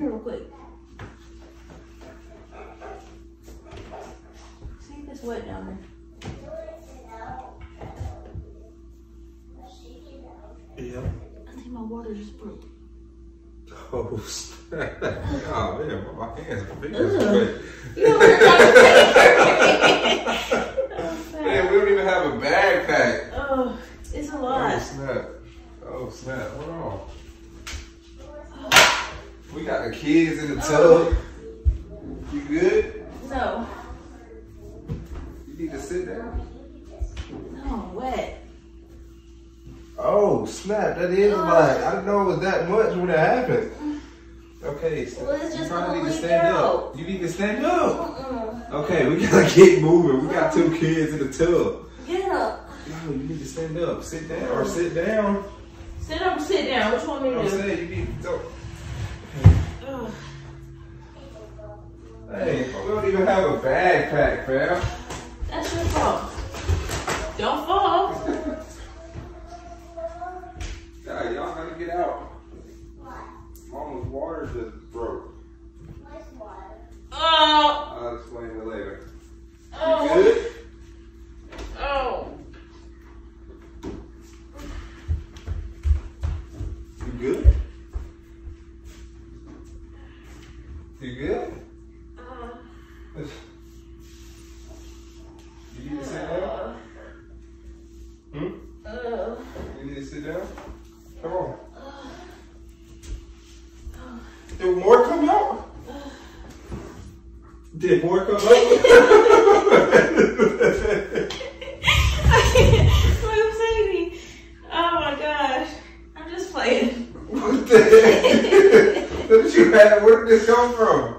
real quick. See if it's wet down there. Yeah. I think my water just broke. Oh, snap. oh man, my hands are big. You know Man, we don't even have a backpack. Oh, it's a lot. Oh, snap. Oh, snap. Hold on. We got the kids in the tub. You good? No, You need to sit down. no, wet. Oh snap! That is oh. a lot. I didn't know it was that much when it happened. Okay, so Well, it's you just probably need to stand out. up. You need to stand up. Uh-uh. Okay, we gotta get moving. We got two kids in the tub. Get up. No, you need to stand up. Sit down or sit down. Sit up or sit down. Which one do you I'm do? saying you need to. Hey, we don't even have a backpack, fam. That's your fault. Don't fall. God, y'all gotta get out. Did more come out? Did more come out? I'm saying, oh my gosh, I'm just playing. what the heck? What did you have? Where did this come from?